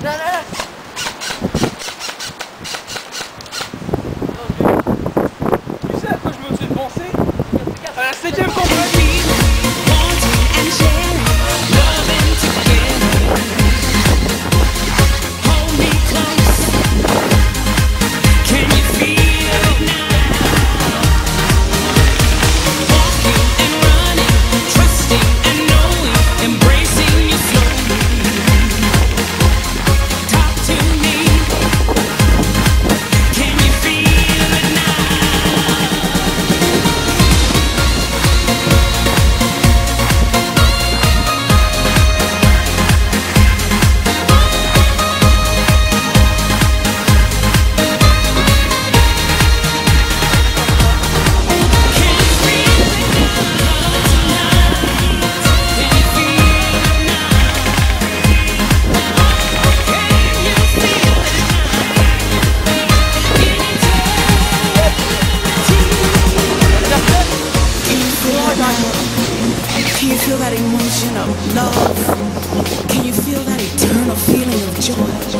来来来。Can you feel that emotion of love? Can you feel that eternal feeling of joy?